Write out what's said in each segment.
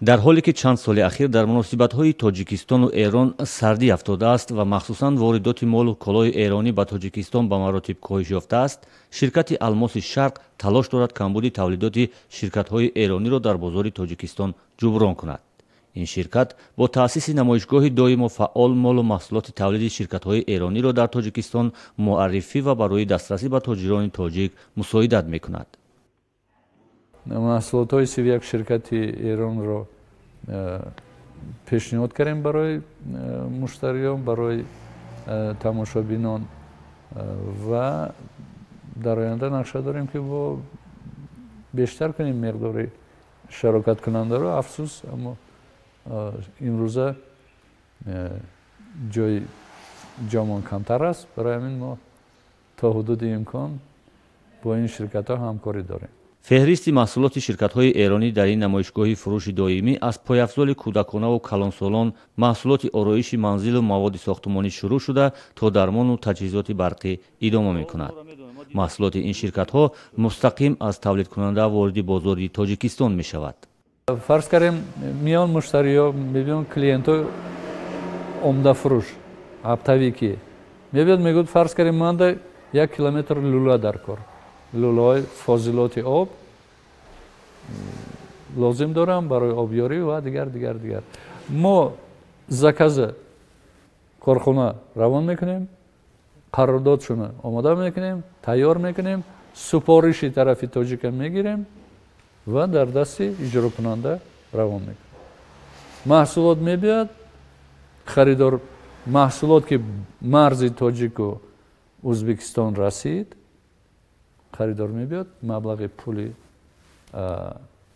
дар ҳоле ки чанд соли ахир дар муносибатҳои тоҷикистону эрон сардӣ афтодааст ва махсусан воридоти молу колои эронӣ ба тоҷикистон ба маротиб коҳиш ёфтааст ширкати алмоси шарқ талош дорад камбуди тавлидоти ширкатҳои эрониро дар бозори тоҷикистон ҷуброн кунад. Ин ширкат бо таъсиси намоишгоҳи доимо фаъол молу маҳсулоти тавлиди ширкатҳои эрониро дар тоҷикистон муаррифӣ ва барои дастрасӣ ба тоҷирони тоҷик мусоидат мекунад маҳсулотҳои сивяк ширкати эронро э, пешниҳод кардем барои э, муштариён барои э, тамошобинон. Ва дар оянда нақша дорем ки бо бештар кунем миқдори шарокаткунандаро. Афсус аммо имрӯза ҷои ҷомон камтар аст. Барои ҳамин мо то ҳудуди имкон бо ин ширкатҳо ҳамкорӣ дорем феҳристи маҳсулоти ширкатҳои эронӣ дар ин намоишгоҳи фурӯши доимӣ аз пойафзоли кӯдаконаву калонсолон маҳсулоти ороиши манзилу маводи сохтумонӣ шурӯъ шуда то дармону таҷҳизоти барқӣ идома мекунад. Маҳсулоти ин ширкатҳо мустақим аз тавлидкунанда вориди бозори тоҷикистон мешавад. Фарз кардем миён муштариҳо мебинон клиентҳо омдафурӯш ҳаптавӣ ки. Мебиёд мегӯд фарз кардем манда як километр лула дар кор лулаҳои фозилоти об лозим дорам барои обёрӣ ва дигар дигар дигар. Мо заказа корхона равон мекунем қарордодшона омода мекунем тайёр мекунем супориши тарафи тоҷика мегирем ва дар дасти иҷрокунанда равон мекунем. Маҳсулот мебиёд харидор маҳсулот ки марзи тоҷику ӯзбекистон расид харидор мебиёд маблағи пули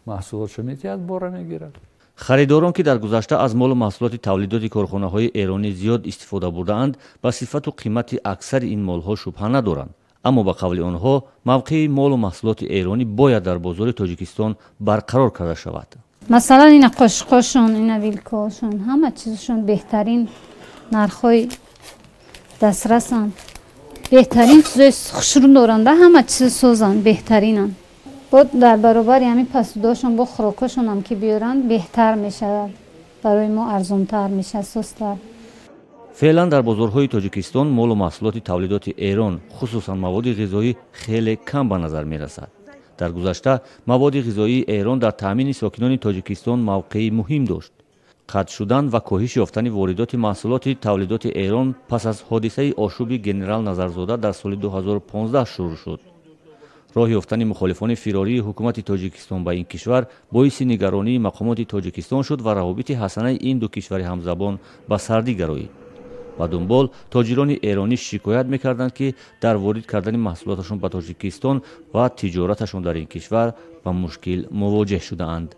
маҳсулотшо метиҳад бора мегирад. Харидорон ки дар гузашта аз молу маҳсулоти тавлидоти корхонаҳои эронӣ зиёд истифода бурдаанд ба сифату қимати аксари ин молҳо шубҳа надоранд. Аммо ба қавли онҳо мавқеи молу маҳсулоти эронӣ бояд дар бозори тоҷикистон барқарор карда шавад. Масалан ина қошиқошон ина вилкоошон ҳама чизшон беҳтарин нархҳои дастрасанд беҳтарин чизои хушрун доранда ҳама чизи созанд беҳтаринанд. Бо дар баробари ҳамин пасудошон бо хӯрокошонам ки биёранд беҳтар мешавад. Барои мо арзонтар мешавад сустар феълан дар бозорҳои тоҷикистон молу маҳсулоти тавлидоти эрон хусусан маводи ғизоӣ хеле кам ба назар мерасад. Дар гузашта маводи ғизоии эрон дар таъмини сокинони тоҷикистон мавқеи муҳим дошт қатъ шудан ва коҳиш ёфтани воридоти маҳсулоти тавлидоти эрон пас аз ҳодисаи ошӯби генерал назарзода дар соли 2015 шурӯъ шуд. Роҳ ёфтани мухолифони фирории ҳукумати тоҷикистон ба ин кишвар боиси нигаронии мақомоти тоҷикистон шуд ва равобити ҳасанаи ин ду кишвари ҳамзабон ба сардӣ гароид. Ба дунбол тоҷирони эронӣ шикоят мекарданд ки дар ворид кардани маҳсулоташон ба тоҷикистон ва тиҷораташон дар ин кишвар ба мушкил мувоҷеҳ шудаанд